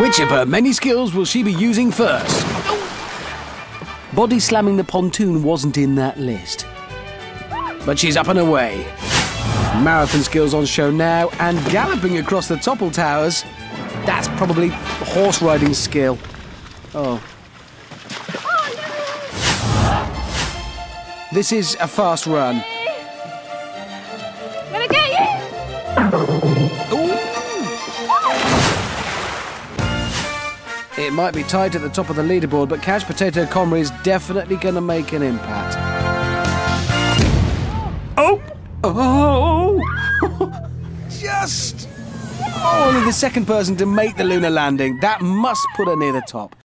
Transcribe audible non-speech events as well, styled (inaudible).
Which of her many skills will she be using first? Body slamming the pontoon wasn't in that list. But she's up and away. Marathon skills on show now and galloping across the topple towers. That's probably horse riding skill. Oh. This is a fast run. Gonna get you! It might be tight at the top of the leaderboard, but Couch Potato Comrie is definitely going to make an impact. Oh! Oh! (laughs) Just! Oh, only the second person to make the lunar landing. That must put her near the top.